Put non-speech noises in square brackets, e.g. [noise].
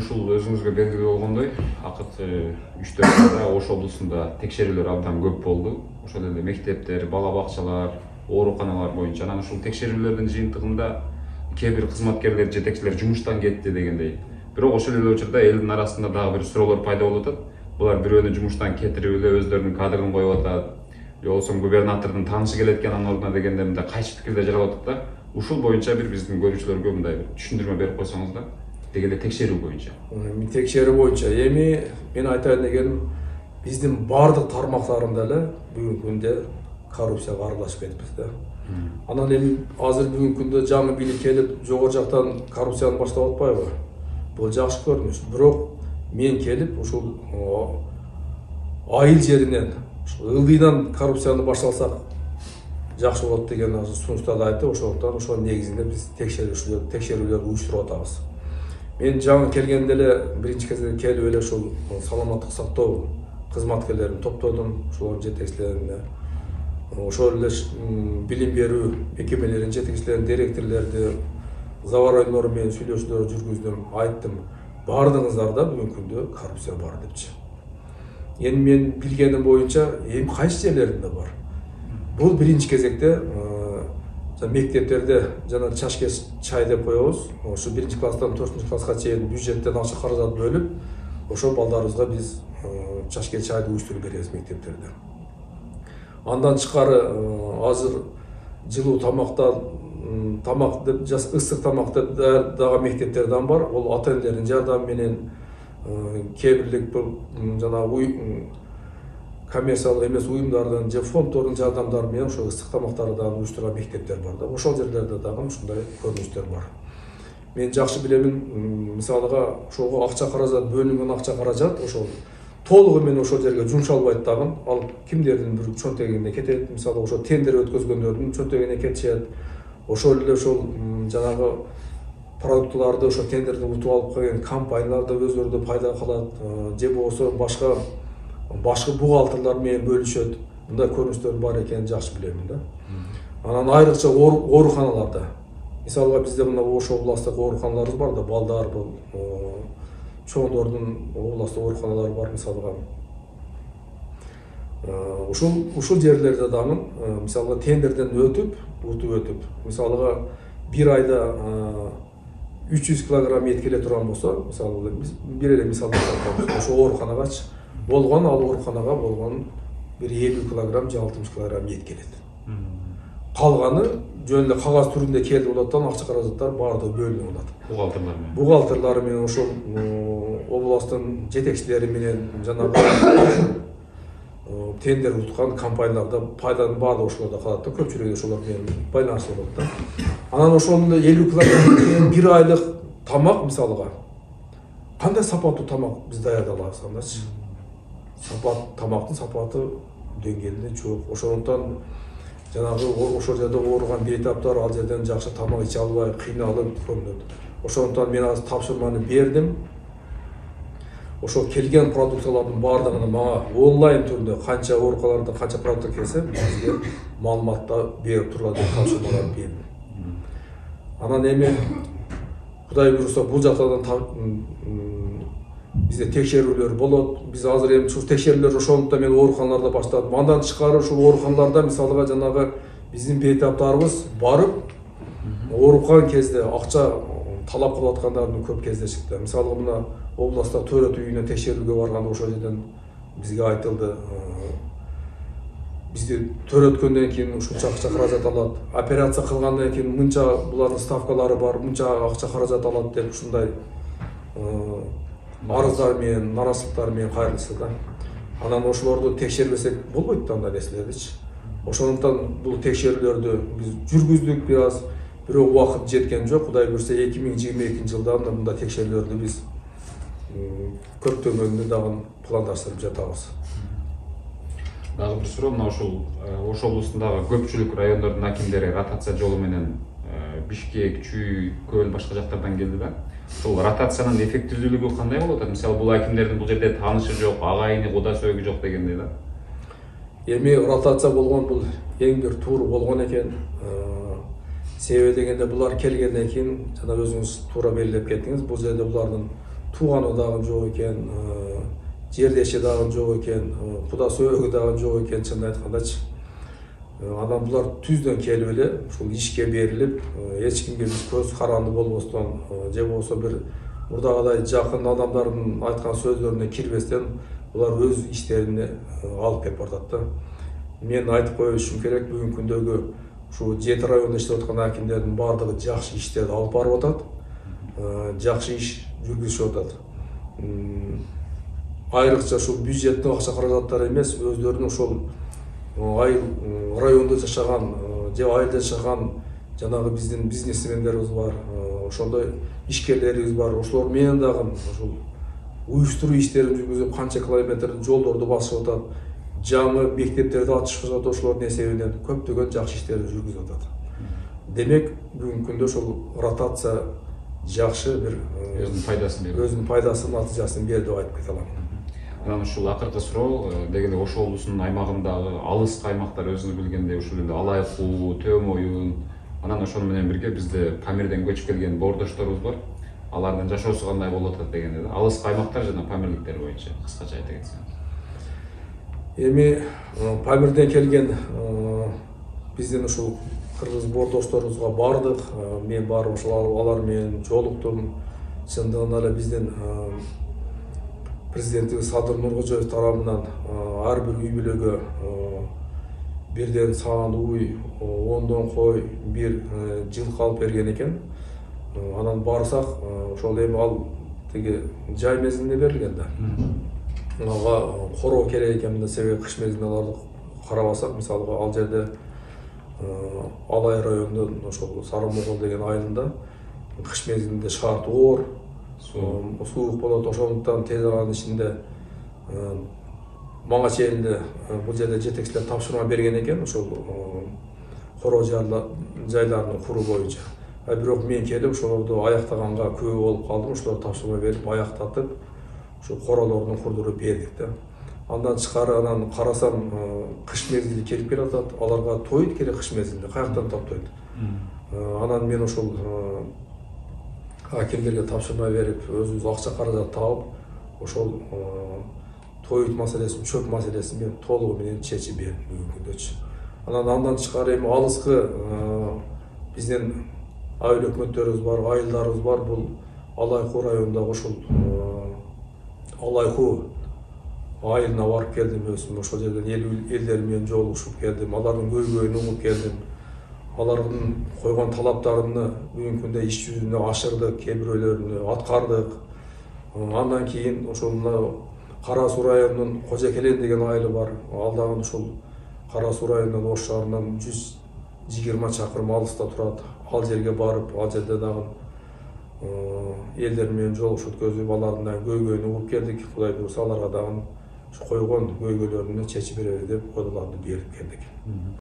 ушул өзүңүзгө белгилүү болгондой акыркы үч төрт жылда ош облусунда текшерүүлөр абдан көп болду. Ошол эле мектептер бала бакчалар ооруканалар боюнча анан ушул текшерүүлөрдүн жыйынтыгында кээ бир кызматкерлер жетекчилер жумуштан кетти дегендей. Бирок ошол эле учурда элдин арасында дагы бир суроолор пайда болуп атат. Булар бирөөнү жумуштан кетирип эле өздөрүнүн кадрын коюп атат. Же болбосо бубернатордун таанышы келет экен анын ордуна дегендей мындай кайчы пикирдер жаралып атат да. Ушул боюнча бир биздин көрүүчүлөргө мындай бир түшүндүрмө берип койсоңуз да. Деги эле текшерүү боюнча текшерүү боюнча эми мен айтайын дегеним биздин баардык тармактарында эле бүгүнкү күндө коррупцияга аралашып кетипиз да. Анан эми азыр бүгүнкү күндө жаңы бийлик келип жогору жактан коррупцияны баштап атпайбы бул жакшы көрүнүш бирок мен келип ушул айыл жеринен ылдыйдан коррупцияны баштасак жакшы болот деген азыр сунуштарды айтты. Ошондуктан ошонун негизинде биз текшерүүлөрдү уюштуруп атабыз. Мен жаңы келгенде эле биринчи кезекте келип эле ушул саламаттык сактоо кызматкерлерин топтодум ошолордун жетекчилерине ошол эле билим берүү мекемелеринин жетекчилерин директорлорду заваройнолор менен сүйлөшүүлөр жүргүздүм айттым. Баардыгыңыздарда бүгүнкү күндө коррупция бар депчи. Эми мен билгеним боюнча эми кайсы жерлеринде бар? Бул биринчи кезекте мектептерде жана чачке чай деп коебуз. Ошо биринчи класстан төртүнчү класска чейин бюджеттен акча каражат бөлүп ошол балдарыбызга биз чачке чайды уюштуруп беребиз мектептерде. Андан тышкары азыр жылуу тамактан тамак деп ысык тамак деп дагы мектептерде дагы бар. Ол ата энелердин жардамы менен кээ бирлик жанагы коммерциялык эмес уюмдардын же фонддордун жардамдары менен ошо ысык тамактарды дагы уюштурган мектептер бар да. Ошол жерлерде дагы ушундай көрүнүштөр бар. Мен жакшы билемин мисалыга ошого акча каражат бөлүнгөн акча каражат ошол толугу менен ошол жерге жумшалбайт дагы. Ал кимдердин бир чөнтөгүнө кетет мисалы ошо тендер өткөзгөндөрдүн чөнтөгүнө кетишет. Ошол эле ошол жанагы продуктыларды ошо тендерди утуп алып койгон компаниялар да өзүлөрү да пайда кылат же болбосо башка башкы бухгалтерлар менен бөлүшөт мындай көрүнүштөр бар экенин жакшы билемин да анан айрыкча ооруканаларда мисалга бизде мына ош областтык ооруканаларыбыз бар да балдар бул чоңдордун областтык ооруканалары бар мисалга ушул ушул жерлерде дагы мисалга тендерден өтүп утуп өтүп мисалга бир айда үч жүз килограмм эт келе турган болсо мисалы бир эле мисал ошо ооруканагачы болгон ал ооруканага болгон бир элүү килограмм же алтымыш килограмм эт келет калганы жөн эле кагаз түрүндө келди болот да акча каражаттар баардыгы бөлүнүп алат бухгалтерлар менен бухгалтерлар менен ошол областтын жетекчилери менен жанагы тендер уткан компанияларда пайданын баардыгы ошолордо калат да көпчүлүгү ошолор менен байланышып болот да. Анан ошол элүү килограмм [coughs] бир айлык тамак мисалга кандай сапаттуу тамак биз даярдай алабыз андачы сапат тамактын сапаты деңгээлинде жок ошондуктан жанагы ошол жерде ооруган бейтаптар ал жерден жакшы тамак иче албай кыйналып көрүнөт. Ошондуктан мен азыр тапшырманы бердим. Ошол келген продукциялардын баардыгын мага онлайн түрүндө канча ооруканаларда канча продукция келсе бизге маалыматта берип тургула деп тапшырмалар бердим. Анан эми кудай буюрса бул жактан бизде текшерүүлөр болот биз азыр эми ушул текшерүүлөр ошондуктан мен ооруканаларда баштадым андан тышкары ушул ооруканаларда мисалга жанагы биздин бейтаптарыбыз барып оорукан кезде акча талап кылып аткандарын көп кездештик да мисалга мына областта төрөт үйүнө текшерүүгө барганда ошол жерден бизге айтылды бизди төрөткөндөн кийин ушунча акча каражат алат операция кылгандан кийин мынча булардын ставкалары бар мынча акча каражат алат деп ушундай арыздар менен наразычылыктар менен кайрылышты да. Анан ошолорду текшербесек болбойт да андай нерселердичи ошондуктан бул текшерүүлөрдү биз жүргүздүк бир аз бирок убакыт жеткен жок. Кудай буюрса эки миң жыйырма экинчи жылдан мындай текшерүүлөрдү биз көптөгөнүнө дагы пландаштырып жатабыз. Дагы бир суроо мына ушул ош облусундагы көпчүлүк райондордун акимдери ротация жолу менен бишкек чүй көл башка жактардан келди да. Ушул ротациянын эффективдүүлүгү кандай болуп атат мисалы бул акимдердин бул жерде таанышы жок агайыны куда сөөгү жок дегендей да. Эми ротация болгон бул эң бир туура болгон экен. Себеби дегенде булар келгенден кийин жана өзүңүз туура белгилеп кеттиңиз бул жерде булардын тууганы дагы жок экен жердеши дагы жок экен куда сөөгү дагы жок экен чынын айткандачы. Анан булар түздөн келип эле ушул ишке берилип эч кимге биз көз каранды болбостон же болбосо бир мурдагыдай жакын адамдардын айткан сөздөрүнө кирбестен булар өз иштерине алып келип баратат да мен айтып коюшум керек бүгүнкү күндөгү ушул жети райондо иштеп аткан акимдердин баардыгы жакшы иштерди алып барып атат жакшы иш жүргүзүшүп атат айрыкча ушул бюджеттик акча каражаттар эмес өздөрүнүн ошол айыл райондо жашаган же айылда жашаган жанагы биздин бизнесмендерибиз бар ошондой ишкерлерибиз бар. Ошолор менен дагы ушул уюштуруу иштерин жүргүзүп канча километр жолдорду басып атат жаңы мектептерди ачышып атат ошолордун эсебинен көптөгөн жакшы иштерди жүргүзүп атат. Демек бүгүнкү күндө ошол ротация жакшы бир өзүнүн пайдасын берди. өзүнүн пайдасын натыйжасын берди деп айтып кете алам. Анан ушул акыркы суроо деги эле ош облусунун аймагындагы алыскы аймактар өзүңүз билгендей ушул эле алай куу моюн анан ошону менен бирге бизде памирден көчүп келген боордошторубуз бар. Алардын жашоосу кандай болуп атат дегенде алыскы аймактар жана памирликтер боюнча кыскача айта кетсеңиз эми памирден келген биздин ушул кыргыз боордошторубузга бардык. Мен барып ошол алар менен жолуктум. Чындыгында эле биздин президентибиз садыр нуркожоев тарабынан ар бир үй бүлөгө бирден саан уй ондон кой бир жылкы алып берген экен анан барсак ошол эми ал тиги жай мезгилинде берилген да. Ага короо керек экен мындай себеби кыш мезгилинде аларды карабасак. Мисалга ал жерде алай районунун ошол сары могол деген айылында кыш мезгилинде шарт оор суук болот ошондуктан тез аранын ичинде мага чейин эле бул жерде жетекчилер тапшырма берген экен ошол короо жайларын куруу боюнча бирок мен келип ошолорду аяктаганга күбө болуп калдым ошолорго тапшырма берип аяктатып ушу короолорду курдуруп бердик да андан тышкары анан карасам кыш мезгили келип келатат аларга тоют керек кыш мезгилинде каяктан таптойт анан мен ошол акимдерге тапшырма берип өзүбүз акча каражат таап ошол тоют маселесин чөп маселесин мен толугу менен чечип бердим бүгүнкү күндөчү анан андан тышкары эми алыскы биздин айыл өкмөттөрүбүз бар айылдарыбыз бар бул алай куу районундагы ушул алай куу айылына барып келдим өзүм ошол жерден элдер менен жолугушуп келдим алардын көйгөйүн угуп келдим алардын койгон талаптарыны бүгүнкү күндө иш жүзүнө ашырдык кээ бирөөлөрүнү аткардык андан кийин ошол мына кара суу районунун деген айылы бар. Ал дагы ушул кара суу районунан ош шаарынан жүз жыйырма чакырым алыста турат ал жерге барып ал жерде дагы элдер менен жолугуш өткөзүп алардын дагы көйгөйүн угуп келдик. Кудай буюрса аларга дагы койгон көйгөйлөрүнө чечим берели деп угурларды берип келдик.